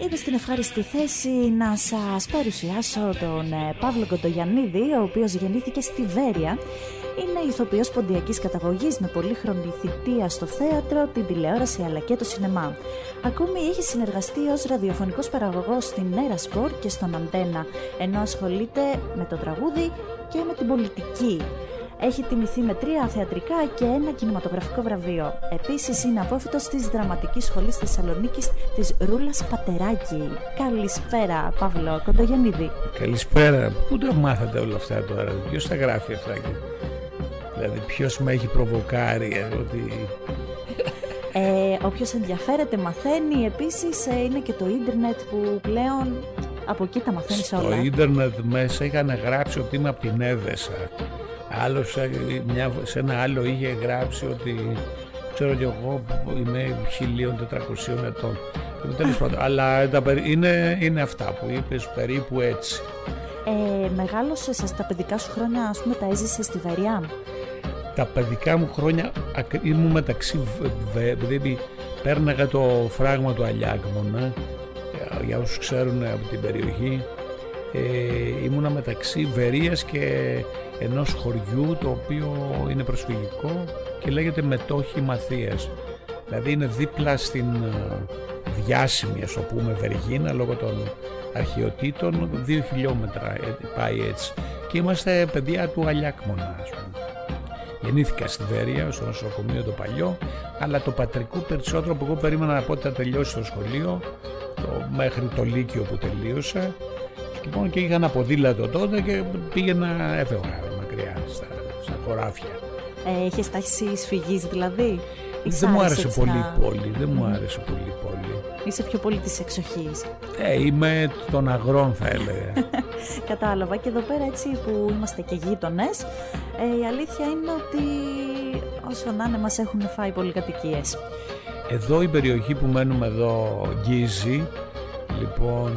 Είμαι στην ευχάριστη θέση να σας παρουσιάσω τον ε, Παύλο Κοντογιαννίδη, ο οποίος γεννήθηκε στη Βέρεια. Είναι ηθοποιός ποντιακής καταγωγής με πολύχρονη θητεία στο θέατρο, την τηλεόραση αλλά και το σινεμά. Ακόμη έχει συνεργαστεί ως ραδιοφωνικός παραγωγός στην Νέρα Σπορ και στον Αντένα, ενώ ασχολείται με το τραγούδι και με την πολιτική. Έχει τιμηθεί με τρία θεατρικά και ένα κινηματογραφικό βραβείο. Επίσης είναι απόφυτο της Δραματικής Σχολής Θεσσαλονίκης της Ρούλας Πατεράκη. Καλησπέρα, Παύλο Κοντογεννίδη. Καλησπέρα. Πού τα μάθατε όλα αυτά τώρα, Ποιος τα γράφει αυτά και. Δηλαδή, ποιος με έχει προβοκάρει, ε, ότι. Ε, όποιος ενδιαφέρεται μαθαίνει, επίσης ε, είναι και το ίντερνετ που πλέον από εκεί τα μαθαίνεις όλα. Στο ίντερνετ μέσα είχαν γράψει ότι είμαι από την Έδεσα Άλλο σε ένα άλλο είχε γράψει ότι ξέρω κι εγώ είμαι 1400 ετών. Τέλος πάντων, αλλά είναι, είναι αυτά που είπες περίπου έτσι. Ε, μεγάλωσε στα παιδικά σου χρόνια, ας πούμε, τα έζησε στη Βεριά; Τα παιδικά μου χρόνια ήμουν μεταξύ, δηλαδή πέρναγα το φράγμα του Αλιάκμονα, για όσους ξέρουν από την περιοχή, ε, ήμουνα μεταξύ Βερίας και ενός χωριού το οποίο είναι προσφυγικό και λέγεται Μετόχη Μαθίας. Δηλαδή είναι δίπλα στην ε, διάσημη, ας το πούμε, Βεργίνα λόγω των αρχαιοτήτων, δύο χιλιόμετρα ε, πάει έτσι. Και είμαστε παιδιά του Αλιάκμονα, ας πούμε. Γεννήθηκα στη Βέρεια, στο νοσοκομείο το παλιό, αλλά το πατρικό περισσότερο που εγώ περίμενα να πω ότι θα τελειώσει το σχολείο, το, μέχρι το Λύκειο που τελείωσα, Λοιπόν και είχα ένα ποδήλατο τότε και πήγαινα, έφευγα μακριά στα, στα χωράφια. Ε, Είχες τάση φυγή δηλαδή; Δεν μου άρεσε πολύ η πόλη. Δεν μου άρεσε πολύ η πόλη. Είσαι πιο πολύ της εξοχής. Ε, είμαι των αγρών θα έλεγα. Κατάλαβα. Και εδώ πέρα έτσι που είμαστε και γείτονες, ε, η αλήθεια είναι ότι όσο να είναι μας έχουν φάει πολυκατοικίες. Εδώ η περιοχή που μένουμε εδώ γκίζει, λοιπόν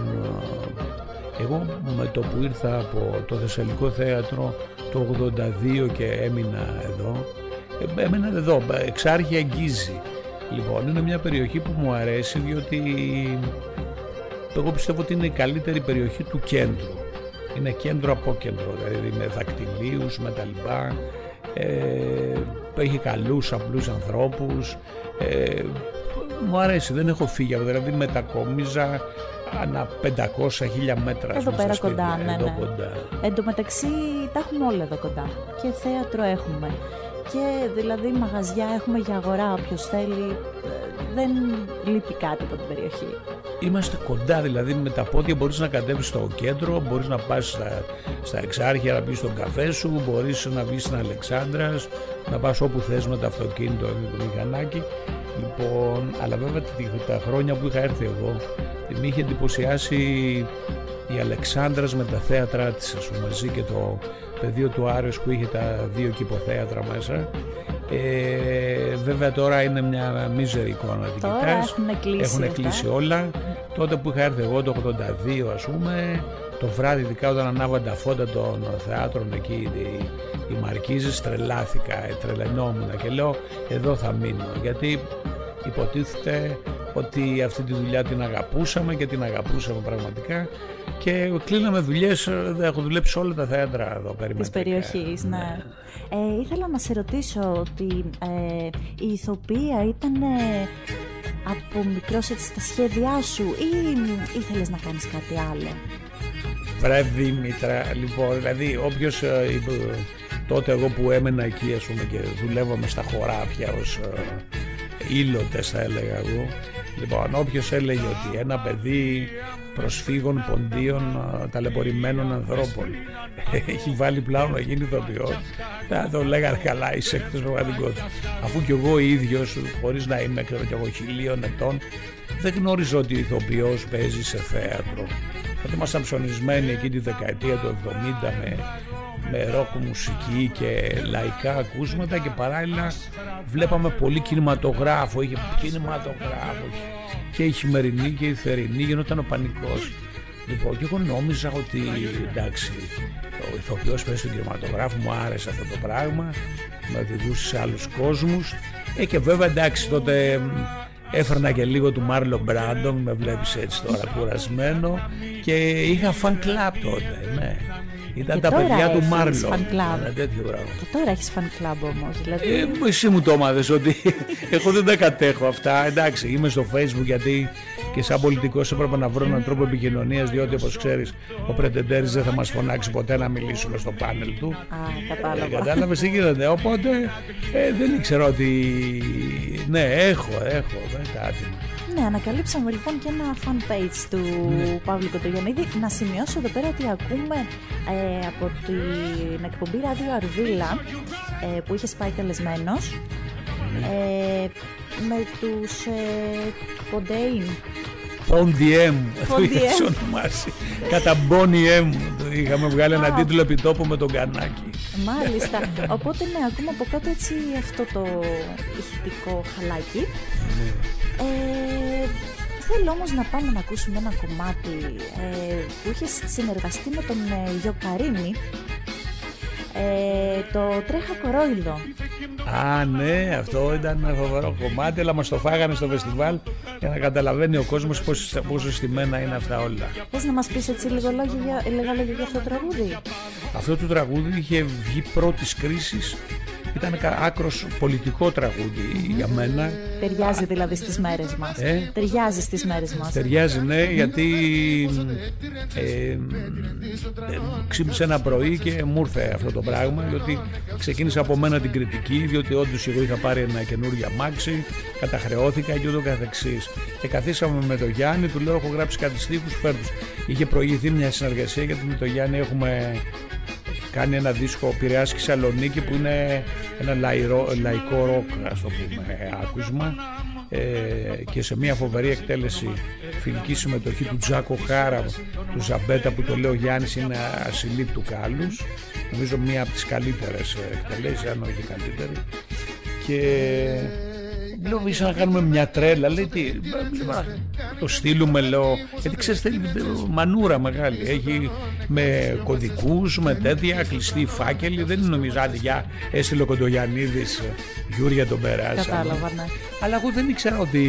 εγώ με το που ήρθα από το Θεσσαλικό Θέατρο το 82 και έμεινα εδώ, ε, έμεινα εδώ, εξάρχεια αγγίζει. Λοιπόν, είναι μια περιοχή που μου αρέσει διότι εγώ πιστεύω ότι είναι η καλύτερη περιοχή του κέντρου. Είναι κέντρο από κέντρο, δηλαδή με δακτυλίους, με τα λοιπά. Ε, έχει καλούς, απλούς ανθρώπους. Ε, μου αρέσει, δεν έχω φύγει, δηλαδή μετακόμιζα ανά 500 χίλια μέτρα εδώ πέρα κοντά, ναι, εδώ ναι. κοντά. Εν τω μεταξύ τα έχουμε όλα εδώ κοντά και θέατρο έχουμε. Και δηλαδή μαγαζιά έχουμε για αγορά όποιος θέλει. Δεν λείπει κάτι από την περιοχή. Είμαστε κοντά δηλαδή με τα πόδια. Μπορείς να κατέβεις στο κέντρο μπορείς να πας στα, στα εξάρχεια να πεις στον καφέ σου μπορείς να βγεις στην Αλεξάνδρας να πας όπου θες με το αυτοκίνητο ή το μηχανάκι Λοιπόν, αλλά βέβαια τα χρόνια που είχα έρθει εγώ με είχε εντυπωσιάσει η Αλεξάνδρας με τα θέατρά της ας πούμε, μαζί και το πεδίο του Άρεος που είχε τα δύο κυποθέατρα μέσα ε, βέβαια τώρα είναι μια μίζερη εικόνα την Τώρα έχουν κλείσει, έχουν κλείσει όλα. Τότε που είχα έρθει εγώ το 82 ας πούμε το βράδυ ειδικά όταν ανάβαν τα φώτα των θεάτρων εκεί οι, οι Μαρκίζες τρελάθηκα, τρελαινόμουν και λέω εδώ θα μείνω γιατί υποτίθεται ότι αυτή τη δουλειά την αγαπούσαμε και την αγαπούσαμε πραγματικά και κλείναμε δουλειές, έχω δουλέψει όλα τα θέατρα εδώ Της περιοχής, ναι. ναι. Ε, ήθελα να σε ρωτήσω ότι ε, η ηθοποιία ήταν ε, από μικρός έτσι στα σχέδιά σου ή ήθελες να κάνεις κάτι άλλο; Βρε Δήμητρα, λοιπόν, δηλαδή όποιος ε, τότε εγώ που έμενα εκεί ας πούμε και δουλεύαμε στα χωράφια ως ε, ήλωτες θα έλεγα εγώ λοιπόν όποιος έλεγε ότι ένα παιδί προσφύγων ποντίων ταλαιπωρημένων ανθρώπων. Έχει βάλει πλάον να γίνει ηθοποιός. Θα το λέγανε καλά είσαι εκτός πραγματικότητα αφού κι εγώ ίδιος χωρίς να είμαι ξέρω κι εγώ χιλίων ετών δεν γνώριζα ότι ο ηθοποιός παίζει σε θέατρο. Τότε ήμασταν ψωνισμένοι εκεί τη δεκαετία του 70 με, με ροκ μουσική και λαϊκά ακούσματα και παράλληλα βλέπαμε πολύ κινηματογράφο, είχε κινηματογράφο και η χειμερινή και η θερινή γινόταν ο πανικός. Λοιπόν, και εγώ νόμιζα ότι εντάξει, ο ηθοποιός παίζει στον κινηματογράφο, μου άρεσε αυτό το πράγμα, με οδηγούσε σε άλλους κόσμους. Ε, και βέβαια εντάξει, τότε Έφερνα και λίγο του Μάρλο Μπράντον, με βλέπεις έτσι τώρα κουρασμένο και είχα fan club τότε, ναι. Ήταν τα παιδιά του Μάρλο. Ένα τέτοιο πράγμα. Και τώρα έχεις fan club όμως. Δηλαδή... Ε, εσύ μου το έμαθες ότι εγώ δεν τα κατέχω αυτά. Εντάξει, είμαι στο facebook γιατί και σαν πολιτικός έπρεπε να βρω έναν τρόπο επικοινωνίας διότι όπως ξέρεις ο Πρετεντέρης δεν θα μας φωνάξει ποτέ να μιλήσουμε στο πάνελ του. Α, κατάλαβα. Ε, Κατάλαβες τι γίνεται. Οπότε ε, δεν ήξερα ότι. Ναι, έχω, έχω. Δεν κάτι. Ναι, ανακαλύψαμε λοιπόν και ένα fan page του ναι. Παύλου Κοντογιαννίδη. Να σημειώσω εδώ πέρα ότι ακούμε ε, από την εκπομπή Ράδιο Αρβίλα ε, που είχε πάει καλεσμένος. Ναι. Ε, με τους ε, Ποντέιν. Ποντιέμ, το είχες ονομάσει. Κατά Μπόνιέμ είχαμε βγάλει ένα τίτλο επιτόπου με τον Κανάκι. Μάλιστα. Οπότε ναι, ακούμε από κάτω έτσι αυτό το ηχητικό χαλάκι. Ναι. Ε, θέλω όμως να πάμε να ακούσουμε ένα κομμάτι ε, που είχες συνεργαστεί με τον ε, Γιωκαρίνη ε, το τρέχα κορόιδο. Α, ναι, αυτό ήταν ένα φοβερό κομμάτι, αλλά μας το φάγανε στο φεστιβάλ για να καταλαβαίνει ο κόσμος πόσο, πόσο στημένα είναι αυτά όλα. Θες να μας πεις έτσι λίγο λόγια, λίγα λόγια για αυτό το τραγούδι; Αυτό το τραγούδι είχε βγει πρώτης κρίσης ήταν άκρος πολιτικό τραγούδι για μένα. Ταιριάζει δηλαδή στις μέρες μας. Ε; Ταιριάζει στις μέρες μας. Ταιριάζει ναι γιατί ε, ε, ξύπνησε ένα πρωί και μου ήρθε αυτό το πράγμα διότι ξεκίνησα από μένα την κριτική διότι όντως εγώ είχα πάρει ένα καινούργιο αμάξι καταχρεώθηκα και ούτω καθεξής και καθίσαμε με τον Γιάννη του λέω έχω γράψει κάτι στίχους φέρτους είχε προηγηθεί μια συνεργασία γιατί με τον Γιάννη έχουμε κάνει ένα δίσκο Πειραιάς και Σαλονίκη που είναι ένα λαϊκό ροκ ας το πούμε. Άκουσμα ε, και σε μια φοβερή εκτέλεση φιλική συμμετοχή του Τζάκο Χάρα του Ζαμπέτα που το λέω Γιάννης είναι ασυλλήπτου κάλους. Νομίζω μία από τις καλύτερες εκτελέσεις αν όχι καλύτερη. Και Λέω, ίσα να κάνουμε μια τρέλα. Λέει, τι, το στείλουμε, λέω. Γιατί ξέρεις, θέλει μανούρα μεγάλη. Έχει με κωδικούς, με τέτοια, κλειστή φάκελη. Δεν είναι νομίζω, άντε, για έστειλε ο Κοντογιαννίδης, Γιούρια τον περάσαμε. Κατάλαβα, ναι. Αλλά εγώ δεν ήξερα ότι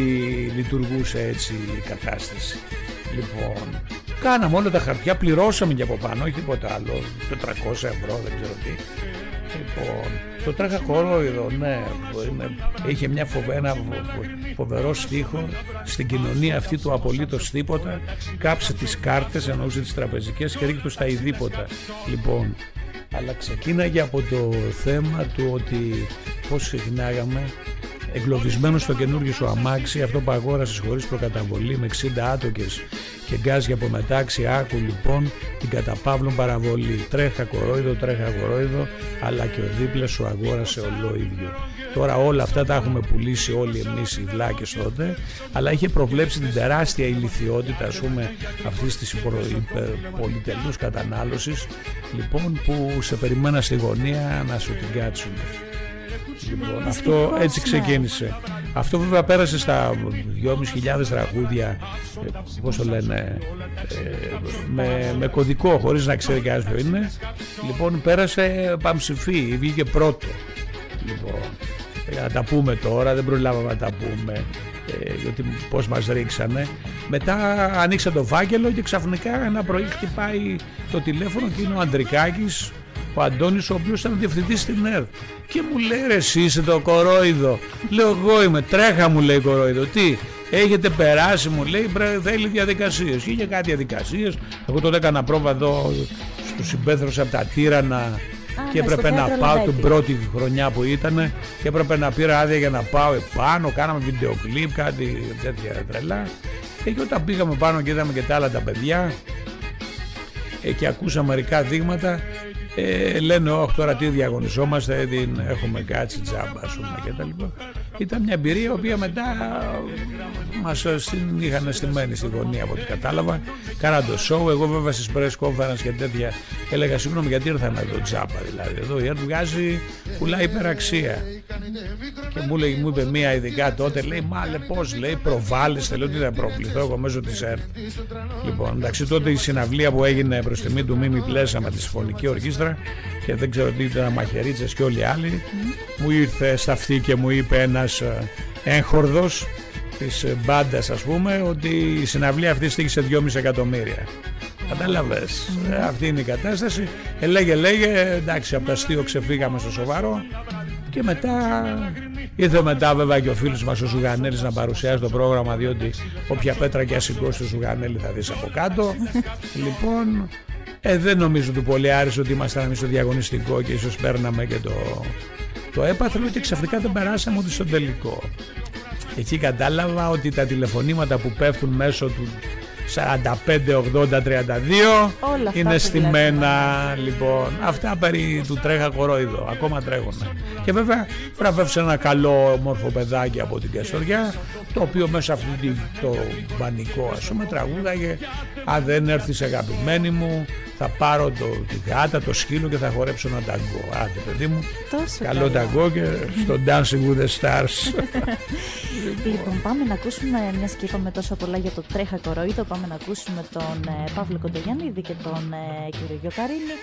λειτουργούσε έτσι η κατάσταση. Λοιπόν, κάναμε όλα τα χαρτιά, πληρώσαμε και από πάνω, όχι τίποτα άλλο. 400 ευρώ, δεν ξέρω τι. Λοιπόν, το τρέχα κορόιδο, ναι, είχε μια φοβένα, φοβερό στίχο στην κοινωνία αυτή του απολύτως τίποτα, κάψε τις κάρτες, εννοούσε τις τραπεζικές και ρίχνει στα ειδήποτα. Λοιπόν, αλλά ξεκίναγε από το θέμα του ότι πώς ξεκινάγαμε εγκλωβισμένος στο καινούργιο σου αμάξι, αυτό που αγόρασες χωρίς προκαταβολή με 60 άτοκες και γκάζια από μετάξι άκου λοιπόν την καταπαύλων παραβολή. Τρέχα κορόιδο, τρέχα κορόιδο αλλά και ο δίπλας σου αγόρασε ολό ίδιο τώρα όλα αυτά τα έχουμε πουλήσει όλοι εμείς οι βλάκες τότε αλλά είχε προβλέψει την τεράστια ηλικιότητα ας πούμε αυτής της πολυτελούς κατανάλωσης λοιπόν που σε περιμένα στη γωνία να σου την κάτσουν Λοιπόν, αυτό έτσι ναι. ξεκίνησε. Αυτό βέβαια πέρασε στα 2.500 τραγούδια, ε, πώς το λένε, ε, με, με κωδικό, χωρίς να ξέρει κανένας ποιο είναι. Λοιπόν, πέρασε παμψηφί, βγήκε πρώτο. Λοιπόν, να τα πούμε τώρα, δεν προλάβαμε να τα πούμε ε, γιατί πώς μας ρίξανε μετά ανοίξα το φάκελο και ξαφνικά ένα πρωί χτυπάει το τηλέφωνο και είναι ο Αντρικάκης ο Αντώνης ο οποίος ήταν διευθυντής στην ΕΡΤ. Και μου λέει ρε εσύ είσαι το κορόιδο λέω εγώ είμαι τρέχα μου λέει κορόιδο. Τι έχετε περάσει μου λέει θέλει διαδικασίες είχε κάτι διαδικασίες. Εγώ τότε έκανα πρόβα εδώ στους συμπέθρους από τα Τύρανα και έπρεπε να πάω την πρώτη χρονιά που ήταν και έπρεπε να πήρα άδεια για να πάω επάνω κάναμε βιντεοκλίπ κάτι τέτοια τρελά. Και όταν πήγαμε πάνω και είδαμε και τα άλλα τα παιδιά ε, και ακούσαμε μερικά δείγματα ε, λένε όχι τώρα τι διαγωνιζόμαστε την έχουμε κάτσει τζάμπα ας πούμε και τα λοιπά. Ήταν μια εμπειρία η οποία μετά μας στην είχαν στημένη στη γωνία από ό,τι κατάλαβα. Κάναν το show εγώ βέβαια στις press conference και τέτοια έλεγα συγγνώμη γιατί ήρθα να δω τζάμπα δηλαδή εδώ η ΕΡΤ βγάζει πουλάει υπεραξία και μου, λέει, μου είπε μία ειδικά τότε λέει μα λέει πως λέει προβάλλεστε λέω ότι θα προβληθώ εγώ μέσω της ΕΡΤ λοιπόν εντάξει τότε η συναυλία που έγινε προς τιμή του Μίμη Πλέσα με της Συμφωνική Ορκίστρα και δεν ξέρω τι ήταν μαχαιρίτσες και όλοι οι άλλοι μου ήρθε στα αυτή και μου είπε ένας ε, έγχορδος της μπάντας ας πούμε ότι η συναυλία αυτή στήχησε 2,5 εκατομμύρια. Κατάλαβες. Ε, αυτή είναι η κατάσταση. Ε, λέγε, λέγε, εντάξει, από το αστείο ξεφύγαμε στο σοβαρό. Και μετά ήρθε μετά βέβαια και ο φίλος μας ο Ζουγανέλης να παρουσιάσει το πρόγραμμα διότι όποια πέτρα και ασυγκώσει το Ζουγανέλη θα δεις από κάτω. λοιπόν, ε, δεν νομίζω του πολύ άρεσε ότι ήμασταν εμείς στο διαγωνιστικό και ίσως παίρναμε και το, το έπαθλο και ξαφνικά δεν περάσαμε ούτε στο τελικό. Εκεί κατάλαβα ότι τα τηλεφωνήματα που πέφτουν μέσω του 45, 80, 32 είναι στημένα λοιπόν. Αυτά περί του τρέχα κορόιδο. Ακόμα τρέχουν. Και βέβαια βραβεύσε ένα καλό όμορφο παιδάκι από την Καστοριά το οποίο μέσα αυτό το πανικό ας πούμε τραγούδαγε αν δεν έρθεις αγαπημένη μου θα πάρω το, τη γάτα, το σκύλο και θα χορέψω ένα ταγκό. Άντε παιδί μου, Τόσο καλό ταγκό και στο Dancing with the Stars. λοιπόν, πάμε να ακούσουμε, μιας και είπαμε τόσο πολλά για το τρέχα κοροϊδό, πάμε να ακούσουμε τον ε, Παύλο Κοντογιαννίδη και τον ε, κύριο Γιωκαρίνη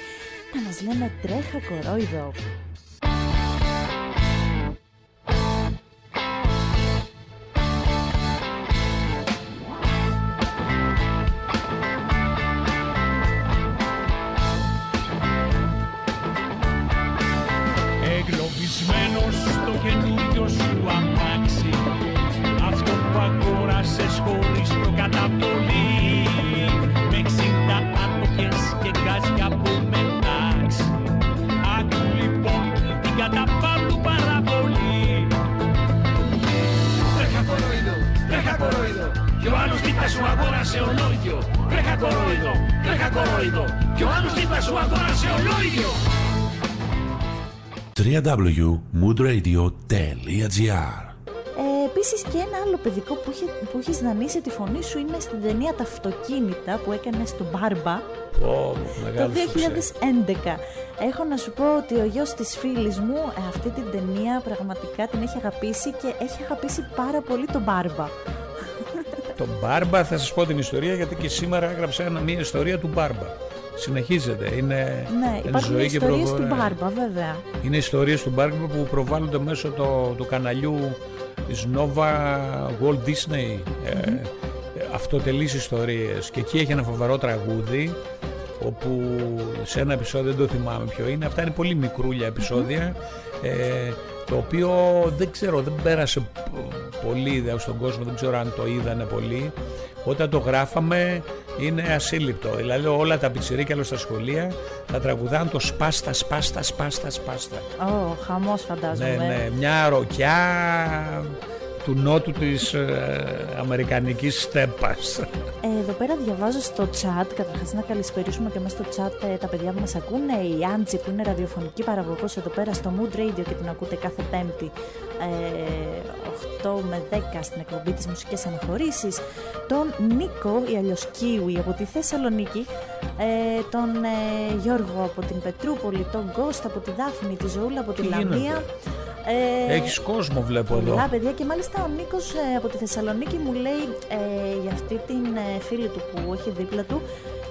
να μας λένε τρέχα κορόιδο. www.moodradio.gr ε, Επίσης και ένα άλλο παιδικό που, είχε, που έχεις δανείσει τη φωνή σου είναι στην ταινία Τα αυτοκίνητα που έκανε στο Μπάρμπα oh, το 2011. Έχω να σου πω ότι ο γιος της φίλης μου ε, αυτή την ταινία πραγματικά την έχει αγαπήσει και έχει αγαπήσει πάρα πολύ τον Μπάρμπα. Τον Μπάρμπα θα σας πω την ιστορία γιατί και σήμερα έγραψα μια ιστορία του Μπάρμπα συνεχίζεται. Είναι ναι, υπάρχουν ζωή ιστορίες του Μπάρμπα βέβαια. Είναι ιστορίες του Μπάρμπα που προβάλλονται μέσω το, του καναλιού της Nova Walt Disney. Mm-hmm. Ε, αυτοτελείς ιστορίες και εκεί έχει ένα φοβερό τραγούδι όπου σε ένα επεισόδιο δεν το θυμάμαι ποιο είναι αυτά είναι πολύ μικρούλια επεισόδια ε, το οποίο δεν ξέρω δεν πέρασε πολύ ιδέα στον κόσμο δεν ξέρω αν το είδανε πολύ όταν το γράφαμε είναι ασύλληπτο. Δηλαδή όλα τα πιτσιρίκια όλα στα σχολεία θα τραγουδάνε το σπάστα, σπάστα, σπάστα, σπάστα. Ω, oh, χαμός φαντάζομαι. Ναι, ναι, μια ροκιά του νότου της ε, αμερικανικής στέπας. Ε, εδώ πέρα διαβάζω στο chat, καταρχάς να καλησπερίσουμε και μέσα στο chat ε, τα παιδιά που μας ακούνε, η Άντζη που είναι ραδιοφωνική παραγωγός εδώ πέρα στο Mood Radio και την ακούτε κάθε πέμπτη ε, 8 με 10 στην εκπομπή της μουσικές αναχωρήσεις, τον Νίκο ή αλλιώς Κίουι από τη Θεσσαλονίκη, ε, τον ε, Γιώργο από την Πετρούπολη, τον Κώστα από τη Δάφνη, τη Ζωούλα από τη Λαμία. Ε, Έχεις κόσμο βλέπω πολλά εδώ. Πολλά παιδιά και μάλιστα ο Νίκος ε, από τη Θεσσαλονίκη μου λέει ε, για αυτή την ε, φίλη του που έχει δίπλα του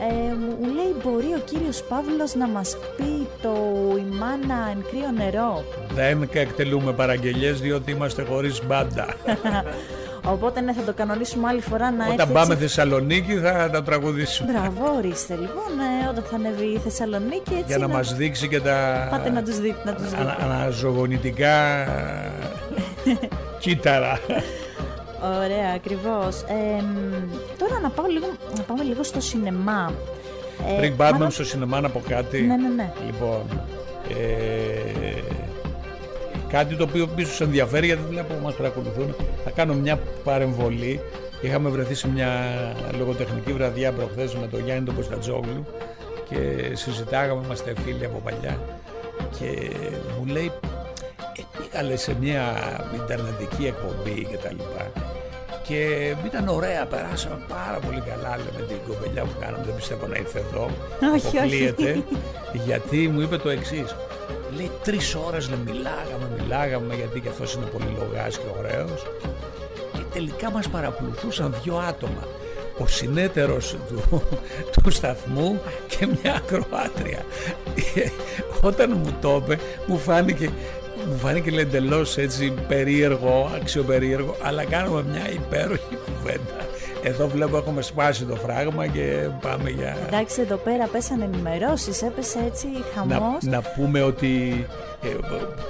ε, μου λέει μπορεί ο κύριος Παύλος να μας πει το «Η μάνα εν κρύο νερό». Δεν εκτελούμε παραγγελίες διότι είμαστε χωρίς μπάντα. Οπότε ναι, θα το κανονίσουμε άλλη φορά να Όταν πάμε Θεσσαλονίκη θα τα τραγουδήσουμε. Μπράβο, ορίστε λοιπόν, ε, όταν θα ανέβει η Θεσσαλονίκη έτσι. Για να, να... μας δείξει και τα. Πάτε να τους δείτε. Να τους δείτε. ανα, αναζωογονητικά κύτταρα. Ωραία, ακριβώς. Ε, τώρα να, πάω λίγο, να πάμε λίγο στο σινεμά. Πριν πάμε μάλλον... στο σινεμά να πω κάτι. Ναι, ναι, ναι. Λοιπόν, ε, Κάτι το οποίο ίσω ενδιαφέρει γιατί βλέπω που μας παρακολουθούν. Θα κάνω μια παρεμβολή. Είχαμε βρεθεί σε μια λογοτεχνική βραδιά προχθές με τον Γιάννη τον Κωνσταντζόγλου και συζητάγαμε, είμαστε φίλοι από παλιά και μου λέει ε, σε μια ιντερνετική εκπομπή και τα λοιπά και ήταν ωραία, περάσαμε πάρα πολύ καλά με την κοπελιά που κάναμε, δεν πιστεύω να ήρθε εδώ, όχι, όχι. γιατί μου είπε το εξής. Λέει τρεις ώρες μιλάγαμε, μιλάγαμε γιατί και αυτός είναι πολύ λογάς και ωραίος. Και τελικά μας παρακολουθούσαν δύο άτομα. Ο συνέτερος του, του σταθμού και μια ακροάτρια. Όταν μου το είπε, μου φάνηκε μου φάνηκε εντελώς έτσι περίεργο, αξιοπερίεργο, αλλά κάνουμε μια υπέροχη κουβέντα. Εδώ βλέπω έχουμε σπάσει το φράγμα και πάμε για... Εντάξει, εδώ πέρα πέσανε ενημερώσει, έπεσε έτσι χαμός. Να, να πούμε ότι ε,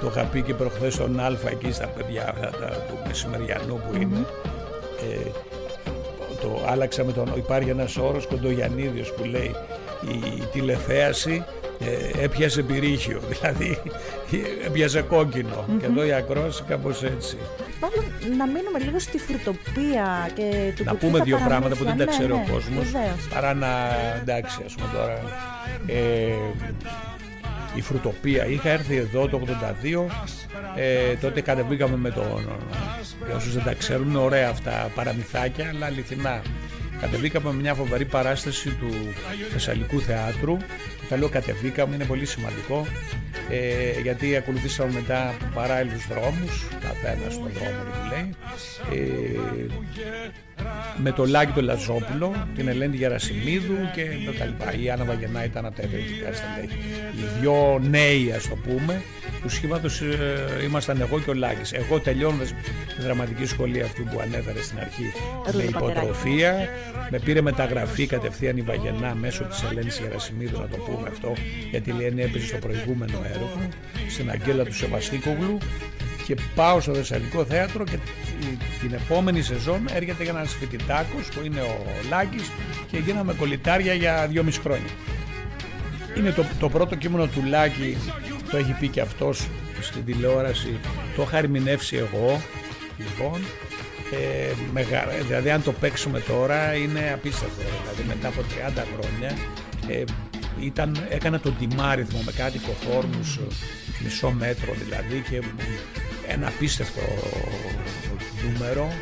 το είχα πει και προχθές στον Α εκεί στα παιδιά αυτά, τα, του μεσημεριανού που είναι. Ε, το άλλαξα με τον... Υπάρχει ένας όρος κοντογιαννίδιος που λέει η τηλεθέαση ε, έπιασε πυρίχιο, δηλαδή έπιασε και εδώ η ακρόαση κάπως έτσι. Πάμε να μείνουμε λίγο στη φρουτοπία και του Να πούμε δύο πράγματα που δεν τα ξέρει ο ναι, κόσμος, παρά να, εντάξει ας πούμε τώρα, ε, η φρουτοπία. Είχα έρθει εδώ το 82, ε, τότε κατεβήκαμε με τον, για όσους δεν τα ξέρουν, ωραία αυτά παραμυθάκια, αλλά αληθινά. Κατεβήκαμε με μια φοβερή παράσταση του Θεσσαλικού Θεάτρου τα λέω κατεβήκαμε, είναι πολύ σημαντικό ε, γιατί ακολουθήσαμε μετά παράλληλους δρόμους, καθένας στον δρόμο που λέει, ε, με το Λάκη το Λαζόπουλο, την Ελένη Γερασιμίδου και τα λοιπά. Η Άννα Βαγενά ήταν από τα ευεργετικά στελέχη. Οι δυο νέοι ας το πούμε, του σχήματος ε, ήμασταν εγώ και ο Λάκης. Εγώ τελειώνοντας τη δραματική σχολή αυτού που ανέφερε στην αρχή με υποτροφία, με πήρε μεταγραφή κατευθείαν η Βαγενά μέσω της Ελένης Γερασιμίδου να το πούμε αυτό, γιατί η Ελένη έπαιζε στο προηγούμενο έργο, στην Αγγέλα του Σεβαστίκογλου και πάω στο Θεσσαλικό Θέατρο και την επόμενη σεζόν έρχεται για ένας φοιτητάκος που είναι ο Λάκης και γίναμε κολλητάρια για δυόμιση χρόνια. Είναι το, το πρώτο κείμενο του Λάκη, το έχει πει και αυτός στην τηλεόραση, το είχα ερμηνεύσει εγώ, λοιπόν, ε, μεγα, δηλαδή αν το παίξουμε τώρα είναι απίστευτο, δηλαδή μετά από 30 χρόνια ε, ήταν, έκανα τον τιμάριθμο με κάτι κοφόρμους μισό μέτρο δηλαδή και ένα απίστευτο νούμερο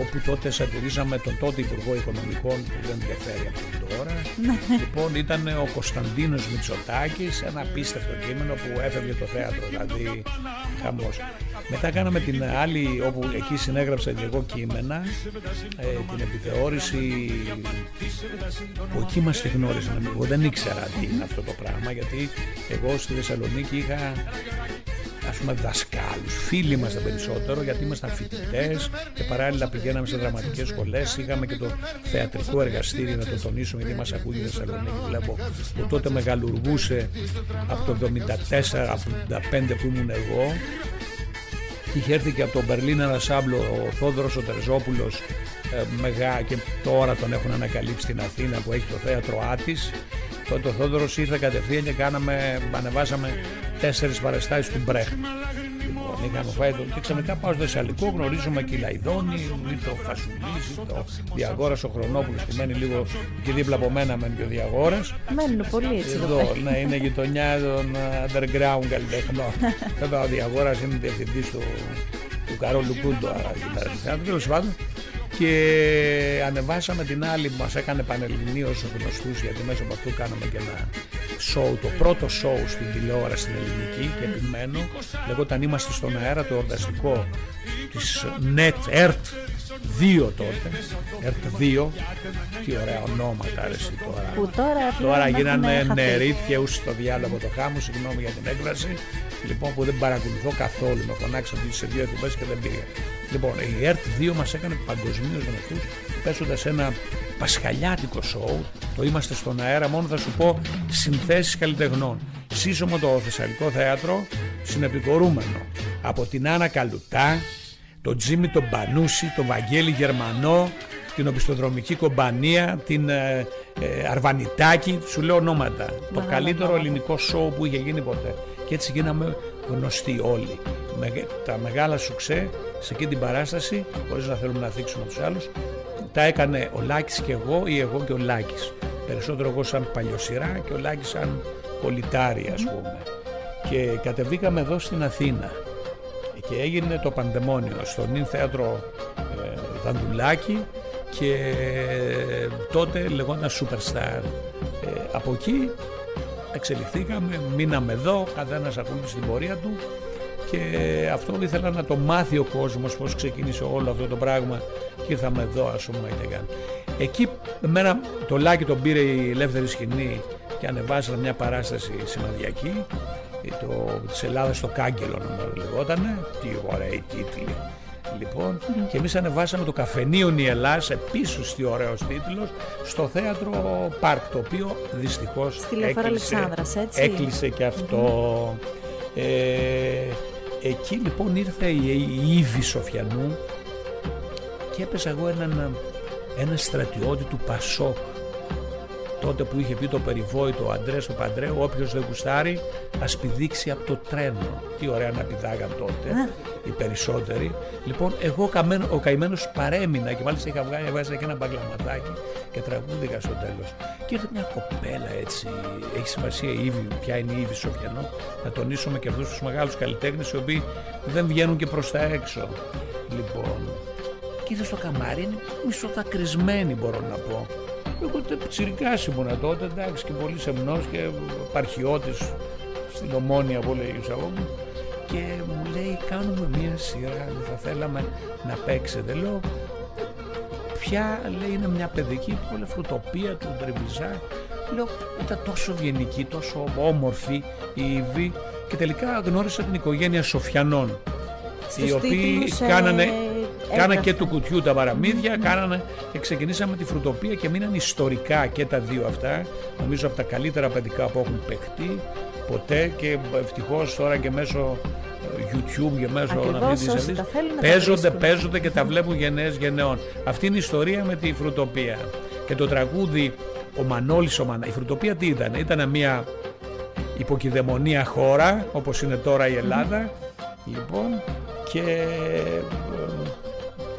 όπου τότε σατυρίζαμε τον τότε Υπουργό Οικονομικών που δεν διαφέρει από τώρα. Ναι. λοιπόν ήταν ο Κωνσταντίνος Μητσοτάκης, ένα απίστευτο κείμενο που έφευγε το θέατρο, δηλαδή χαμός. Μετά κάναμε την άλλη, όπου εκεί συνέγραψα και εγώ κείμενα, ε, την επιθεώρηση που εκεί μας τη γνώρισαν. Εγώ δεν ήξερα τι είναι αυτό το πράγμα, γιατί εγώ στη Θεσσαλονίκη είχα ας πούμε δασκάλους, φίλοι μας περισσότερο γιατί ήμασταν φοιτητές και παράλληλα πηγαίναμε σε δραματικές σχολές είχαμε και το θεατρικό εργαστήριο να το τονίσουμε γιατί μας ακούει η Θεσσαλονίκη βλέπω που τότε μεγαλουργούσε από το 74-75 που ήμουν εγώ. Και είχε έρθει και από τον Μπερλίν ένα σάμπλο ο Θόδωρος ο Τερζόπουλος ε, μεγά, και τώρα τον έχουν ανακαλύψει στην Αθήνα που έχει το θέατρο Άτης τότε ο Θόδωρος ήρθε κατευθείαν και κάναμε, ανεβάσαμε τέσσερις παραστάσεις του Μπρέχτ. Λοιπόν, είχαμε φάει το... και ξαφνικά πάω στο Θεσσαλικό, γνωρίζουμε και η Λαϊδόνη, ή το Φασουλής, ή το Διαγόρας, ο Χρονόπουλος που μένει λίγο και δίπλα από μένα μένει και ο Διαγόρας. Μένουν πολύ έτσι εδώ. ναι, είναι γειτονιά των underground καλλιτεχνών. Βέβαια ο Διαγόρας είναι διευθυντής του, του Καρόλου Κούντο, τέλος πάντων και ανεβάσαμε την άλλη που μας έκανε πανελληνίως γνωστούς γιατί μέσα από αυτού κάναμε και ένα show, το πρώτο show στην τηλεόραση στην ελληνική και επιμένω λεγόταν είμαστε στον αέρα το ορταστικό της NET ERT 2 τότε ERT 2 τι ωραία ονόματα αρέσει τώρα. Που τώρα, τώρα γίνανε νερίτ και ούσι στο διάλογο το χάμου συγγνώμη για την έκφραση. Λοιπόν που δεν παρακολουθώ καθόλου με φωνάξαν σε δύο εκπομπές και δεν πήγα Λοιπόν, η ERT 2 μας έκανε παγκοσμίως γνωστούς παίζοντας ένα πασχαλιάτικο σοου. Το είμαστε στον αέρα, μόνο θα σου πω συνθέσεις καλλιτεχνών. Σύσσωμο το Θεσσαλικό Θέατρο, συνεπικορούμενο από την Άννα Καλουτά, τον Τζίμι τον Πανούση, τον Βαγγέλη Γερμανό, την οπισθοδρομική κομπανία, την ε, ε, Αρβανιτάκη, σου λέω ονόματα. το καλύτερο ελληνικό σοου που είχε γίνει ποτέ. Και έτσι γίναμε γνωστοί όλοι. Με, τα μεγάλα σουξέ σε εκείνη την παράσταση, χωρίς να θέλουμε να δείξουμε τους άλλους, τα έκανε ο Λάκης και εγώ ή εγώ και ο Λάκης. Περισσότερο εγώ σαν παλιοσυρά και ο Λάκης σαν κολλητάρι ας πούμε. Και κατεβήκαμε εδώ στην Αθήνα και έγινε το παντεμόνιο στο Νιν Θέατρο ε, Δανδουλάκη και τότε λεγόταν Superstar. Ε, από εκεί εξελιχθήκαμε, μείναμε εδώ, καθένας ακολούθησε την πορεία του και αυτό ήθελα να το μάθει ο κόσμος πώς ξεκίνησε όλο αυτό το πράγμα και ήρθαμε εδώ ας πούμε και Εκεί εμένα το Λάκη τον πήρε η ελεύθερη σκηνή και ανεβάσαμε μια παράσταση σημαδιακή το, της Ελλάδας στο Κάγκελο να λεγότανε, τι ωραίοι τίτλοι. Λοιπόν, και εμείς ανεβάσαμε το καφενείο η Ελλάς, επίσης τι ωραίος τίτλος, στο θέατρο Πάρκ, το οποίο δυστυχώς έκλεισε, έτσι. έκλεισε και αυτό. Ε, εκεί λοιπόν ήρθε η, η Ήβη Σοφιανού και έπαιζα εγώ έναν, ένα στρατιώτη του Πασόκ τότε που είχε πει το περιβόητο ο Αντρές ο Παντρέου όποιος δεν γουστάρει ας πηδήξει από το τρένο τι ωραία να πηδάγαν τότε ναι. οι περισσότεροι. Λοιπόν εγώ ο καημένος παρέμεινα και μάλιστα είχα βγάλει έβαζα και ένα μπαγλαματάκι και τραγούδηκα στο τέλος. Και ήρθε μια κοπέλα έτσι έχει σημασία η Ήβη ποια είναι η Ήβη Σοφιανό να τονίσουμε και αυτούς τους μεγάλους καλλιτέχνες οι οποίοι δεν βγαίνουν και προς τα έξω. Λοιπόν και είδες στο καμάρι μισοδακρισμένη μπορώ να πω εγώ τσιρικάς ήμουνα τότε, εντάξει και πολύ σεμνός και παρχιώτης στην Ομόνια που λέει ο και μου λέει κάνουμε μία σειρά, θα θέλαμε να παίξετε. Λέω ποια λέει είναι μια παιδική που λέει φρουτοπία του Ντρεβιζά. Λέω ήταν τόσο ευγενική, τόσο όμορφη η Ιβή και τελικά γνώρισα την οικογένεια Σοφιανών οι οποίοι ε, κάνανε Κάνα και του κουτιού τα παραμύθια, κάνανε και ξεκινήσαμε τη φρουτοπία και μείναν ιστορικά και τα δύο αυτά. Νομίζω από τα καλύτερα παιδικά που έχουν παιχτεί ποτέ και ευτυχώς τώρα και μέσω ε, YouTube και μέσω αυτή της παίζονται, παίζονται και τα βλέπουν γενναίες γενναιών. Αυτή είναι η ιστορία με τη φρουτοπία. Και το τραγούδι ο Μανώλης ο Μανά... Η φρουτοπία τι ήταν, ήταν μια υποκειδαιμονία χώρα όπως είναι τώρα η Ελλάδα. Λοιπόν, και ε,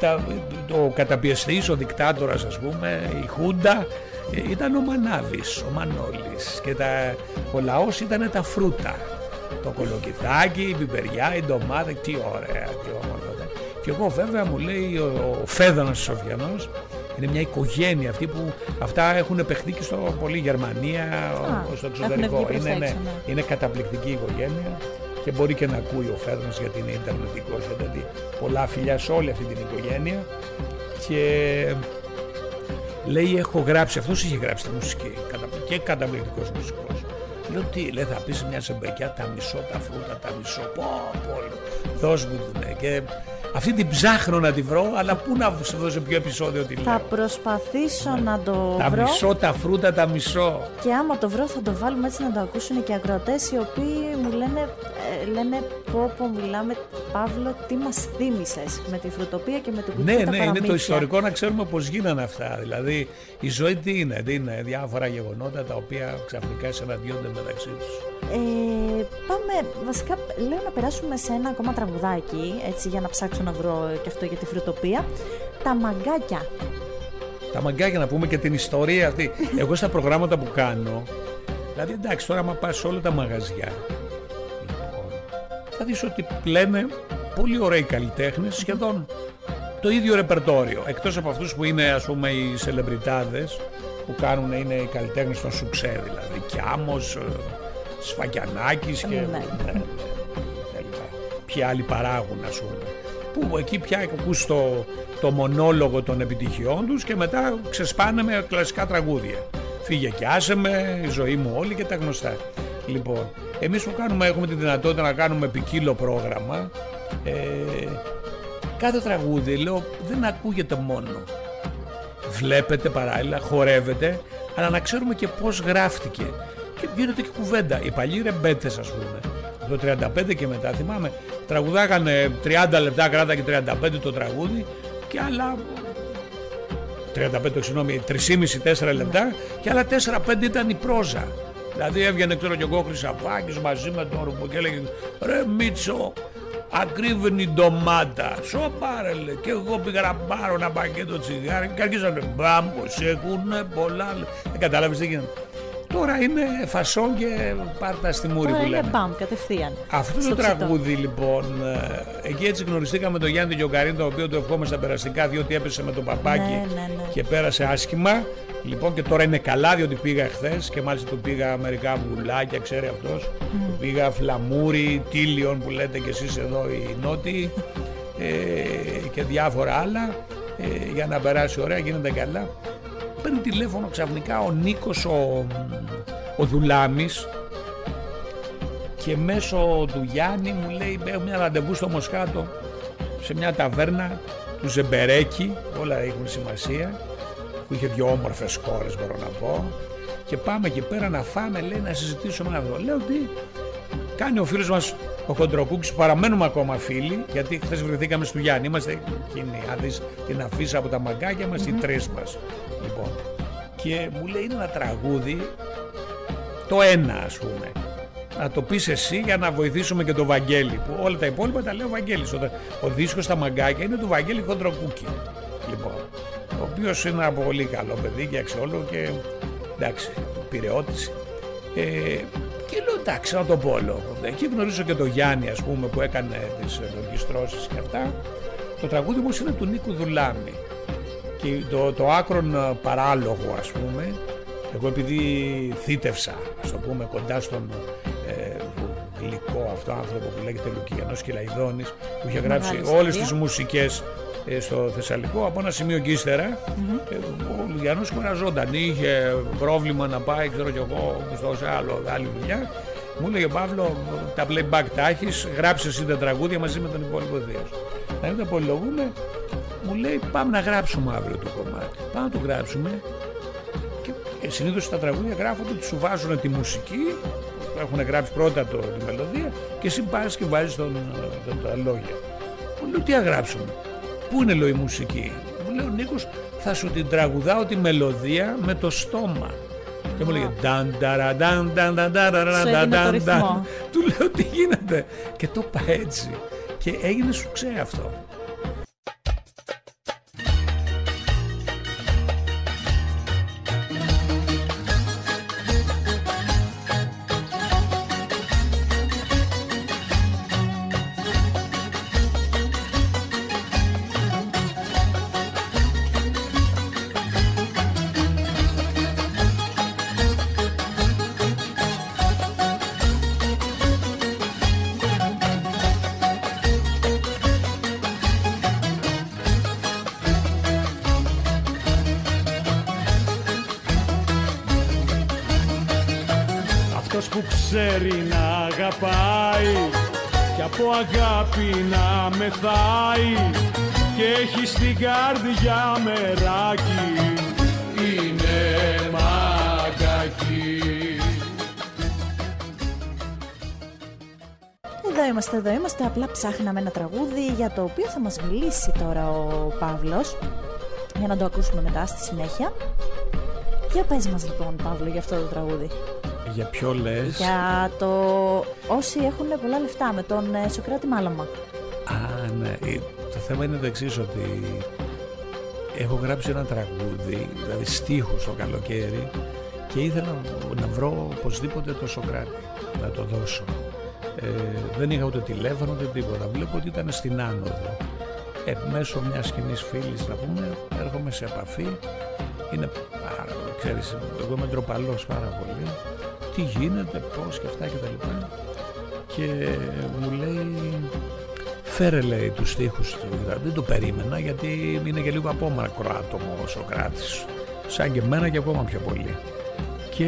τα, ο καταπιεστής, ο δικτάτορας ας πούμε, η Χούντα ε, ήταν ο Μανάβης, ο Μανώλης και τα, ο λαός ήταν τα φρούτα. Το κολοκυθάκι, η πιπεριά, η ντομάτα, τι ωραία, τι όμορφα. Και εγώ βέβαια μου λέει ο, ο Φέδωνας Σοφιανός, είναι μια οικογένεια αυτή που αυτά έχουν επεχθεί και στο πολύ Γερμανία, Α, στο εξωτερικό. Είναι, ναι, ναι, είναι καταπληκτική οικογένεια και μπορεί και να ακούει ο Φέρνος γιατί είναι ιντερνετικός γιατί πολλά φιλιά σε όλη αυτή την οικογένεια και λέει έχω γράψει, αυτός είχε γράψει τη μουσική και καταπληκτικός μουσικός Λέω τι, λέει θα πεις μια σεμπεκιά τα μισό τα φρούτα, τα μισό, πω, πω, δώσ' μου την, ναι. και αυτή την ψάχνω να τη βρω, αλλά πού να σου δώσω ποιο επεισόδιο τη λέω. Θα προσπαθήσω ναι. να το τα βρω. Τα μισό, τα φρούτα, τα μισό. Και άμα το βρω θα το βάλουμε έτσι να το ακούσουν και ακροατές οι οποίοι μου λένε, ε, λένε πω πω μιλάμε Παύλο τι μας θύμισες με τη φρουτοπία και με την κουτί Ναι, ναι, είναι το ιστορικό να ξέρουμε πώς γίνανε αυτά. Δηλαδή η ζωή τι είναι, τι είναι διάφορα γεγονότα τα οποία ξαφνικά συναντιόνται μεταξύ τους. Ε, πάμε, βασικά λέω να περάσουμε σε ένα ακόμα τραγουδάκι, έτσι για να ψάξω να βρω και αυτό για τη φρουτοπία. Τα μαγκάκια. Τα μαγκάκια να πούμε και την ιστορία αυτή. Εγώ στα προγράμματα που κάνω, δηλαδή εντάξει τώρα άμα πας σε όλα τα μαγαζιά, λοιπόν, θα δεις ότι πλένε πολύ ωραίοι καλλιτέχνες, σχεδόν το ίδιο ρεπερτόριο. Εκτός από αυτούς που είναι ας πούμε οι σελεμπριτάδες, που κάνουν είναι οι καλλιτέχνες των σουξέ δηλαδή, Κιάμος, ε, Σφακιανάκης και... Ναι, ναι, ναι, Ποιοι άλλοι παράγουν ας πούμε. Που εκεί πια ακούς το, το μονόλογο των επιτυχιών τους και μετά ξεσπάνε με κλασικά τραγούδια. Φύγε και άσε με, η ζωή μου όλη και τα γνωστά. Λοιπόν, εμείς που κάνουμε, έχουμε τη δυνατότητα να κάνουμε ποικίλο πρόγραμμα, ε, κάθε τραγούδι, λέω, δεν ακούγεται μόνο. Βλέπετε παράλληλα, χορεύετε, αλλά να ξέρουμε και πώς γράφτηκε και γίνεται και κουβέντα. Οι παλιοί ρεμπέτες, ας πούμε, το 35 και μετά, θυμάμαι, τραγουδάγανε 30 λεπτά, κράτα και 35 το τραγούδι και άλλα 35, συγγνώμη, 3,5-4 λεπτά και άλλα 4-5 ήταν η πρόζα. Δηλαδή έβγαινε ξέρω και εγώ Χρυσαφάκης μαζί με τον Ρουμπο και έλεγε «Ρε Μίτσο, ακρίβαινε η ντομάτα, σοπάρε λέει και εγώ πήγα να πάρω ένα πακέτο τσιγάρα και αρχίσανε μπαμ, έχουν πολλά, δεν κατάλαβες τι γίνεται. Τώρα είναι φασόν και πάρτα στη μούρη Τώρα που λέμε. είναι μπαμ, κατευθείαν. Αυτό το τραγούδι λοιπόν, ε, εκεί έτσι γνωριστήκαμε τον Γιάννη Γιογκαρίν, το οποίο το ευχόμαστε περαστικά, διότι έπεσε με τον παπάκι ναι, ναι, ναι. και πέρασε άσχημα. Λοιπόν και τώρα είναι καλά διότι πήγα χθε και μάλιστα του πήγα μερικά βουλάκια, ξέρει αυτός. Mm. Του πήγα φλαμούρι, τίλιον που λέτε κι εσείς εδώ οι νότιοι ε, και διάφορα άλλα ε, για να περάσει ωραία, γίνονται καλά παίρνει τηλέφωνο ξαφνικά ο Νίκος ο, ο Δουλάμης και μέσω του Γιάννη μου λέει έχουμε μια ραντεβού στο Μοσχάτο σε μια ταβέρνα του Ζεμπερέκη, όλα έχουν σημασία που είχε δυο όμορφες κόρες μπορώ να πω και πάμε εκεί πέρα να φάμε λέει να συζητήσουμε αυτό λέω τι κάνει ο φίλος μας ο Χοντροκούκης παραμένουμε ακόμα φίλοι γιατί χθες βρεθήκαμε στο Γιάννη είμαστε εκείνοι αν δεις την αφίσα από τα μαγκάκια μας mm-hmm. οι τρεις μας. Λοιπόν και μου λέει είναι ένα τραγούδι το ένα ας πούμε. Να το πεις εσύ για να βοηθήσουμε και τον Βαγγέλη που όλα τα υπόλοιπα τα λέει ο Βαγγέλης. Ο, ο δίσκος στα μαγκάκια είναι του Βαγγέλη Χοντροκούκη λοιπόν ο οποίος είναι ένα πολύ καλό παιδί και αξιόλογο και εντάξει πηρεώτηση ε, και λέω εντάξει να το πω όλο. Εκεί γνωρίζω και τον Γιάννη ας πούμε που έκανε τις ενορχιστρώσεις και αυτά. Το τραγούδι όμως είναι του Νίκου Δουλάμη. Και το, το άκρον ε, παράλογο ας πούμε, εγώ επειδή θύτευσα, ας το πούμε, κοντά στον ε, γλυκό αυτό άνθρωπο που λέγεται Λουκιανός Κυλαϊδόνης, που είχε γράψει όλες τις μουσικές ε, στο Θεσσαλικό από ένα σημείο και ύστερα mm-hmm. ο Λουδιανός κουραζόταν. Είχε πρόβλημα να πάει ξέρω κι εγώ σε άλλο, άλλη δουλειά. Μου έλεγε Παύλο τα playback τα έχεις γράψε εσύ τα τραγούδια μαζί με τον υπόλοιπο Δίος να μην τα πολυλογούμε. Μου λέει πάμε να γράψουμε αύριο το κομμάτι πάμε να το γράψουμε και συνήθως τα τραγούδια γράφονται ότι σου βάζουν τη μουσική έχουν γράψει πρώτα το, τη μελωδία και εσύ πας και βάζεις τον, τον, τα λόγια. Μου λέει τι να γράψουμε Πού είναι λέει η μουσική; Μου λέει ο Νίκος θα σου την τραγουδάω τη μελωδία με το στόμα. Και μου λέγε νταν ταρα νταν νταν νταν νταν νταν Του λέω τι γίνεται. Και το είπα έτσι. Και έγινε σου ξέρει αυτό. Καρδιά μεράκι είναι μαγκάκι Εδώ είμαστε, εδώ είμαστε, απλά ψάχναμε ένα τραγούδι για το οποίο θα μας μιλήσει τώρα ο Παύλος για να το ακούσουμε μετά στη συνέχεια. Για πες μας λοιπόν Παύλο για αυτό το τραγούδι. Για ποιο λες; Για το όσοι έχουν πολλά λεφτά με τον ε, Σοκράτη Μάλαμα. Α, ναι. Ε, το θέμα είναι το εξής ότι έχω γράψει ένα τραγούδι, δηλαδή στίχους το καλοκαίρι και ήθελα να βρω οπωσδήποτε το Σοκράτη, να το δώσω. Ε, δεν είχα ούτε τηλέφωνο ούτε τίποτα. Βλέπω ότι ήταν στην άνοδο. Ε, μέσω μιας κοινής φίλης, να πούμε, έρχομαι σε επαφή. Είναι πάρα, ξέρεις, εγώ είμαι ντροπαλός πάρα πολύ τι γίνεται, πώς και αυτά και τα λοιπά και μου λέει φέρε λέει τους στίχους του δεν το περίμενα γιατί είναι και λίγο απόμακρο άτομο ο Σοκράτης. Σαν και εμένα και ακόμα πιο πολύ. Και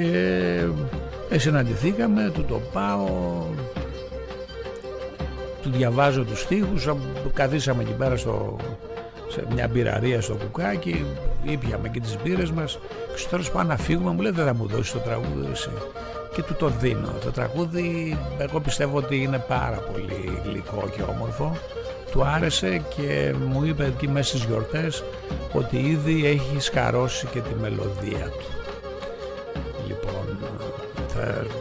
ε, συναντηθήκαμε, του το πάω του διαβάζω τους στίχους καθίσαμε εκεί πέρα στο, σε μια μπειραρία στο κουκάκι ήπιαμε και τις μπύρες μας. Και στο τέλος πάμε να φύγουμε μου λέει δεν θα μου δώσεις το τραγούδι εσύ και του το δίνω. Το τραγούδι εγώ πιστεύω ότι είναι πάρα πολύ γλυκό και όμορφο. Του άρεσε και μου είπε εκεί μέσα στις γιορτές ότι ήδη έχει σκαρώσει και τη μελωδία του. Λοιπόν,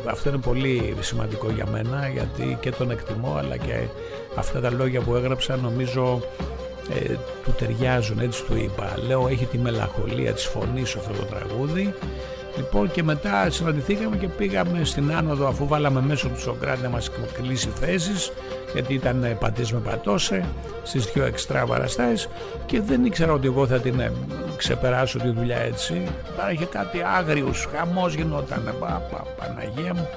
αυτό είναι πολύ σημαντικό για μένα γιατί και τον εκτιμώ αλλά και αυτά τα λόγια που έγραψα νομίζω ε, του ταιριάζουν έτσι του είπα λέω έχει τη μελαγχολία της φωνής αυτό το τραγούδι Λοιπόν και μετά συναντηθήκαμε και πήγαμε στην άνοδο αφού βάλαμε μέσω του Σοκράτη να μας κλείσει θέσεις γιατί ήταν πατής με πατώσε στις δύο εξτρά παραστάσεις και δεν ήξερα ότι εγώ θα την ε, ξεπεράσω τη δουλειά έτσι. Πάρα είχε κάτι άγριους, χαμός γινόταν πα, πα, Παναγία μου.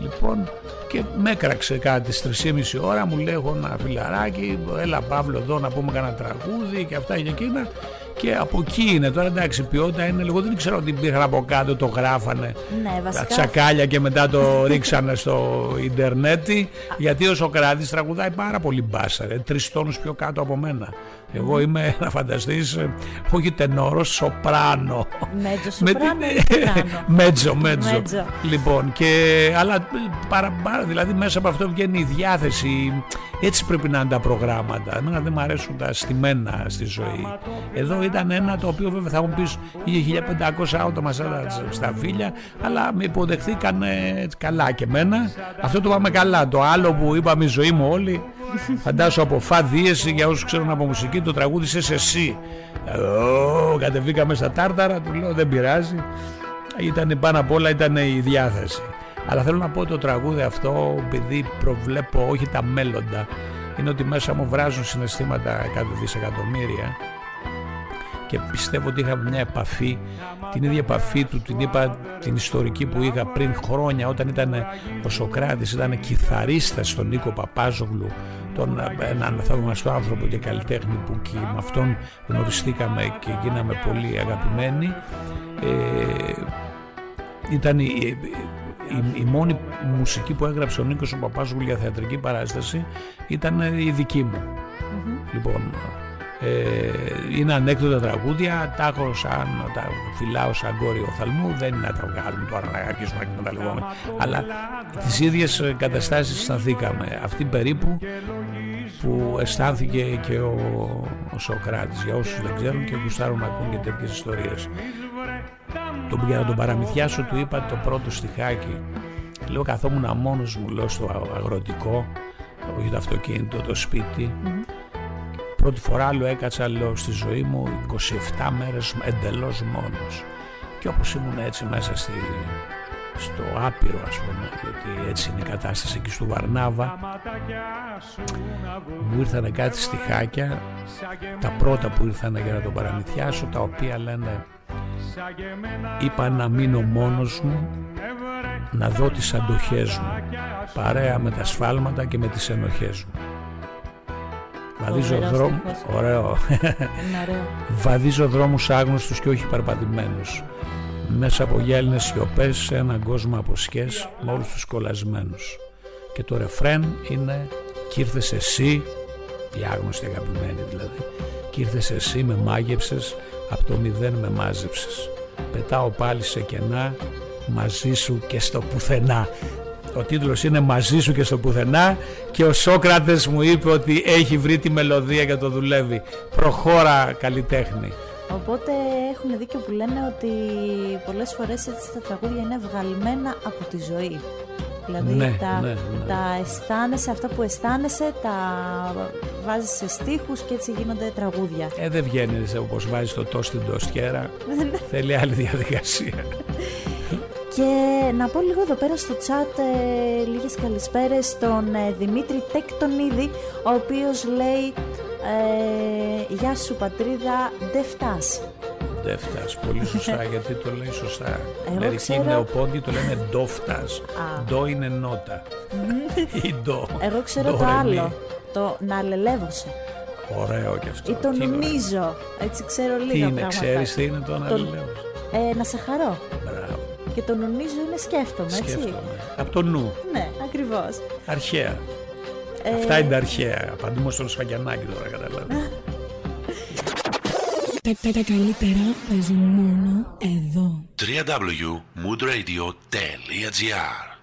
Λοιπόν και με έκραξε κάτι στις 3,5 ώρα μου λέει έχω ένα φιλαράκι έλα Παύλο εδώ να πούμε κανένα τραγούδι και αυτά και εκείνα και από εκεί είναι. Τώρα εντάξει η ποιότητα είναι λίγο δεν ξέρω ότι υπήρχαν από κάτω το γράφανε. Ναι, βασικά. τα τσακάλια και μετά το ρίξανε στο ίντερνετ γιατί ο Σοκράτης τραγουδάει πάρα πολύ μπάσα ρε, τρεις τόνους πιο κάτω από μένα εγώ είμαι να φανταστείς ε, όχι τενόρος, σοπράνο Μέτζο με σοπράνο την- ή σοπράνο. μέτζο, μέτζο. Μέτζο. Λοιπόν, και, αλλά ε, παρα, παρα- δηλαδή μέσα από αυτό βγαίνει η διάθεση. Έτσι πρέπει να είναι τα προγράμματα. Εμένα δεν μου αρέσουν τα στημένα στη ζωή. Εδώ ήταν ένα το οποίο βέβαια θα μου πεις είχε 1500 άτομα στα, στα φίλια, αλλά με υποδεχθήκαν ε, καλά και εμένα. Αυτό το πάμε καλά. Το άλλο που είπαμε η ζωή μου όλοι, φαντάσου από φα δίεση για όσους ξέρουν από μουσική, το τραγούδισες εσύ. Ω, κατεβήκαμε στα τάρταρα, του λέω δεν πειράζει. Ήταν πάνω απ' όλα ήταν η διάθεση. Αλλά θέλω να πω το τραγούδι αυτό, επειδή προβλέπω όχι τα μέλλοντα, είναι ότι μέσα μου βράζουν συναισθήματα κάτι δισεκατομμύρια και πιστεύω ότι είχα μια επαφή, την ίδια επαφή του, την είπα την ιστορική που είχα πριν χρόνια όταν ήταν ο Σοκράτης, ήταν κιθαρίστας στον Νίκο Παπάζογλου, τον, έναν θαυμαστό άνθρωπο και καλλιτέχνη που και με αυτόν γνωριστήκαμε και γίναμε πολύ αγαπημένοι. Ε, ήταν η, η, η μόνη μουσική που έγραψε ο Νίκος ο Παπάζογλου για θεατρική παράσταση ήταν η δική μου. Λοιπόν, ε, είναι ανέκδοτα τραγούδια, τα έχω σαν, τα φυλάω σαν κόρη οφθαλμού, δεν είναι να τα βγάλουμε τώρα να αρχίσουμε να εκμεταλλευόμαστε, αλλά τις ίδιες ε, καταστάσεις αισθανθήκαμε. Αυτή περίπου που αισθάνθηκε και ο, ο Σοκράτης, για όσους δεν ξέρουν και γουστάρουν να ακούν και τέτοιες ιστορίες. Τον, για να τον παραμυθιάσω του είπα το πρώτο στιχάκι. Λέω καθόμουν μόνος μου, λέω στο αγροτικό, όχι το αυτοκίνητο, το σπίτι. Πρώτη φορά λέω έκατσα λέω στη ζωή μου 27 μέρες εντελώς μόνος. Και όπως ήμουν έτσι μέσα στη, στο άπειρο ας πούμε, διότι έτσι είναι η κατάσταση εκεί στο Βαρνάβα, μου ήρθανε κάτι στιχάκια, τα πρώτα που ήρθανε για να τον παραμυθιάσω, τα οποία λένε είπα να μείνω μόνος μου να δω τις αντοχές μου παρέα με τα σφάλματα και με τις ενοχές μου Βαδίζω Φοβερός δρόμο... στίχος. Ωραίο. Είναι ωραίο. Βαδίζω δρόμους άγνωστους και όχι περπατημένους. Μέσα από γέλνες σιωπές σε έναν κόσμο από σκιές με όλους τους κολλασμένους. Και το ρεφρέν είναι «Κι ήρθες εσύ», η άγνωστη αγαπημένη δηλαδή, «Κι ήρθες εσύ με μάγεψες, από το μηδέν με μάζεψες. Πετάω πάλι σε κενά, μαζί σου και στο πουθενά». Ο τίτλος είναι «Μαζί σου και στο πουθενά» και ο Σόκρατες μου είπε ότι έχει βρει τη μελωδία και το δουλεύει. Προχώρα καλλιτέχνη. Οπότε έχουν δίκιο που λένε ότι πολλές φορές έτσι τα τραγούδια είναι βγαλμένα από τη ζωή. Δηλαδή Ναι, τα, ναι, ναι. τα αισθάνεσαι, αυτά που αισθάνεσαι, τα βάζεις σε στίχους και έτσι γίνονται τραγούδια. Ε, δεν βγαίνεις όπως βάζεις το τό στην τοστιέρα. Θέλει άλλη διαδικασία. Και να πω λίγο εδώ πέρα στο chat ε, λίγες καλησπέρες στον ε, Δημήτρη Τεκτονίδη, ο οποίος λέει ε, «Γεια σου πατρίδα, δεν φτάς». Δεν φτάσει. Πολύ σωστά γιατί το λέει σωστά. Εγώ Μερικοί ξέρω- νεοπόντιοι το λένε ντο φτάς. Α. Ντο είναι νότα. Ή ντο. Εγώ ξέρω Ντο, το ρε, μη. άλλο, το «Να αλελεύωσαι» Ωραίο και αυτό. ή το Τι ωραίο. «Νομίζω». Έτσι ξέρω λίγα Τι είναι, πράγματα. ξέρεις τι είναι το Το- αναλύω. Ε, να σε χαρώ. Μπράβο. Και το νομίζω είναι σκέφτομαι, έτσι. Σκέφτομαι. Από το νου. Ναι, ακριβώς. Αρχαία. Ε, Αυτά είναι τα αρχαία. Απαντούμε στον Σφαγιανάκη τώρα καταλάβεις. Τα, τα, τα καλύτερα παίζουν μόνο εδώ. www.moodradio.gr